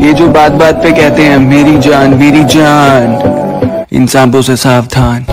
ये जो बात बात पे कहते हैं, मेरी जान मेरी जान। इन सांपों से सावधान।